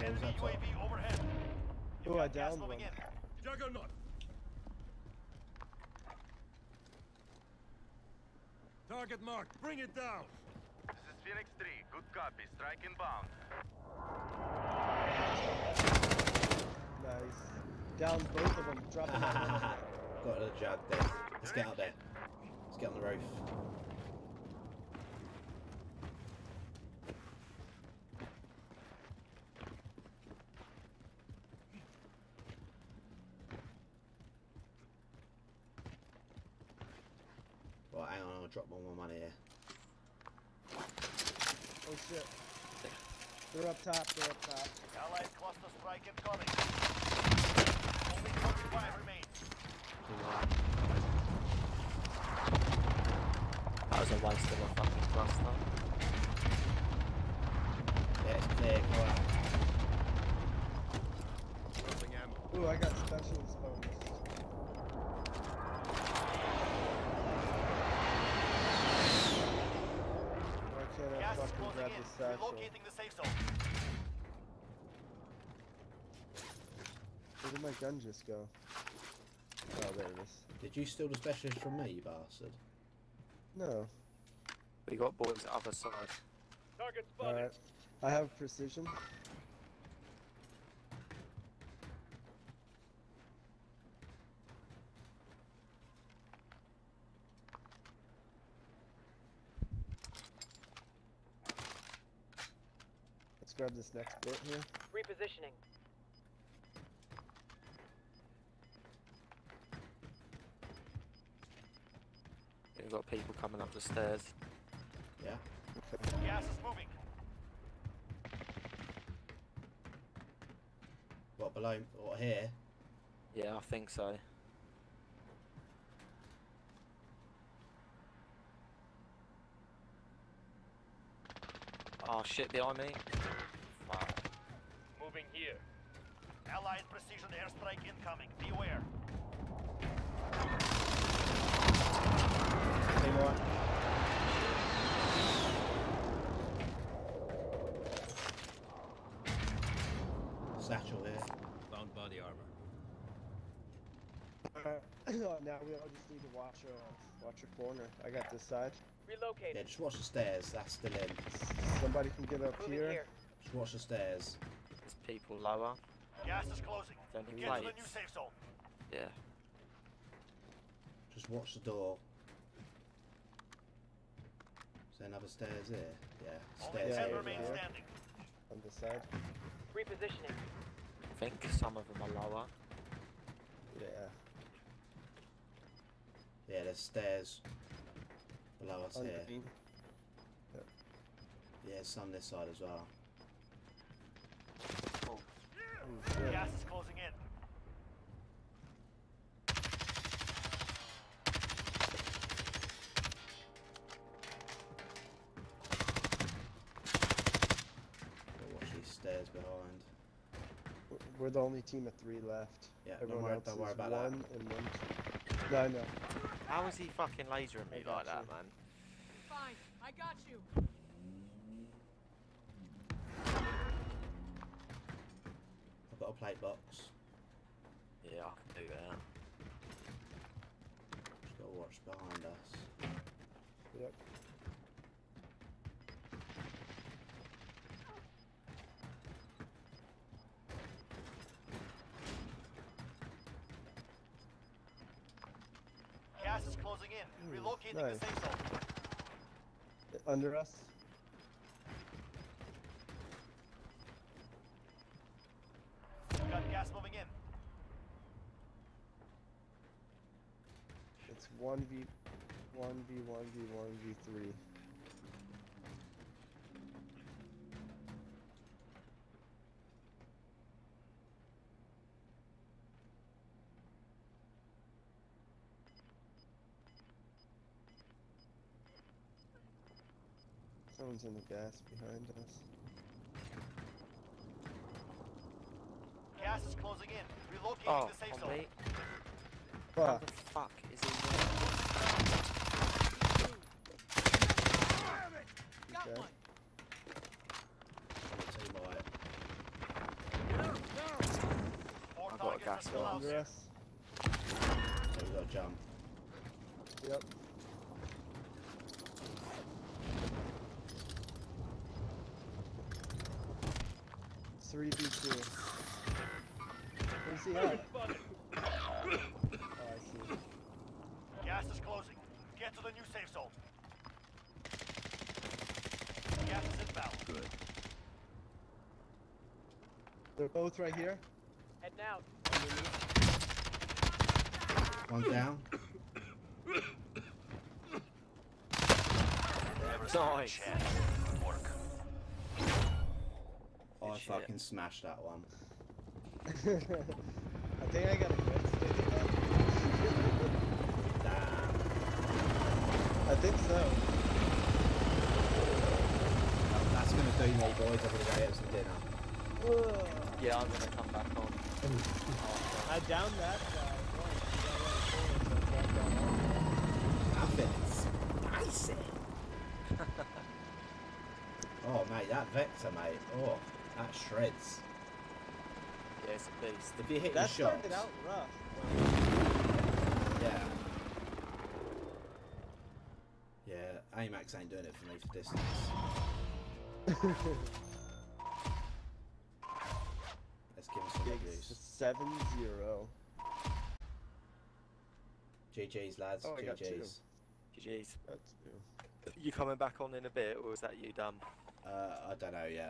What was Enemy that top? UAV overhead. You've Oh, I got gas downed one. in. Juggernaut. Target marked. Bring it down. This is Phoenix 3. Good copy. Strike inbound. Nice. Down both of them. Drop them out. Got another jug there. Let's get out there. Let's get on the roof. Right, hang on, I'll drop one more money here. Oh shit. They're up top. They're up top. Allied cluster strike incoming. Only 25 remain. That was a waste of a fucking cluster. Yeah, it's clear, go out. Ooh, I got specialist bonus. Why can't I Gas is closing grab in. this satchel? Relocating the safe zone. Where did my gun just go? Oh, there it is. Did you steal the specialist from me, you bastard? No. We got boys other side. Target spotted. Alright. I have precision. Grab this next bit here. Repositioning. We've got people coming up the stairs. Yeah? Gas is moving. What, below, or here? Yeah, I think so. Oh shit, behind me. Fuck. Moving here. Allied precision airstrike incoming. Be aware. Team right. Satchel here. Found body armor. Uh, Alright. Oh, now we all just need to watch our watch our corner. I got this side. Yeah, just watch the stairs, that's still in. Somebody can get up Moving here. here. Just watch the stairs. There's people lower. Gas is closing. Is there any Get to the new safe zone. Yeah. Just watch the door. Is there another stairs here? Yeah, Only stairs 10 here. remain yeah. standing. On this side. Repositioning. I think some of them are lower. Yeah. Yeah, there's stairs below us here. Underneath. Yeah, some this side as well. Shit. Gas is closing in. Watch these stairs behind. We're- We're the only team of three left. Yeah, don't Everyone worry, else don't is worry about one that. and one. two. No, I. How is he fucking lasering me I got like that, man? Fine. I got you. I've a plate box. Yeah, I can do that. Just gotta watch behind us. Yep. Gas is closing in. Relocating nice. the safe zone. Under us. Got gas moving in. It's one v one v one v one v three. Someone's in the gas behind us. Gas is closing in. Relocating Oh, the safe zone. me. How the fuck is he there? Got Okay. one. Team right. Gas Still gloves. under us. So we got to jump. Yep. Three v two. Where's he at? Oh, I see. Gas is closing. Get to the new safe zone. Gas is inbound. Good. They're both right here. Heading out. One down. Nice. Good work. Oh, I shit. fucking smashed that one. I think I got a good state Damn. I think so. That- That's gonna do me, boys. I'm gonna go get some dinner. Yeah, I'm gonna come back on. I downed that guy once. He got around the corner, so I dropped down. Nothing. It's spicy. oh, mate, that Vector, mate. Oh, that shreds. Yeah, it's a beast. If you hit That your shots, started out rough. yeah. Yeah, AMAX ain't doing it for me for distance. Let's give him some Big reviews. seven zero. GG's, lads. Oh, I got. GG's. GG's. You coming back on in a bit, or is that you done? Uh, I don't know yet.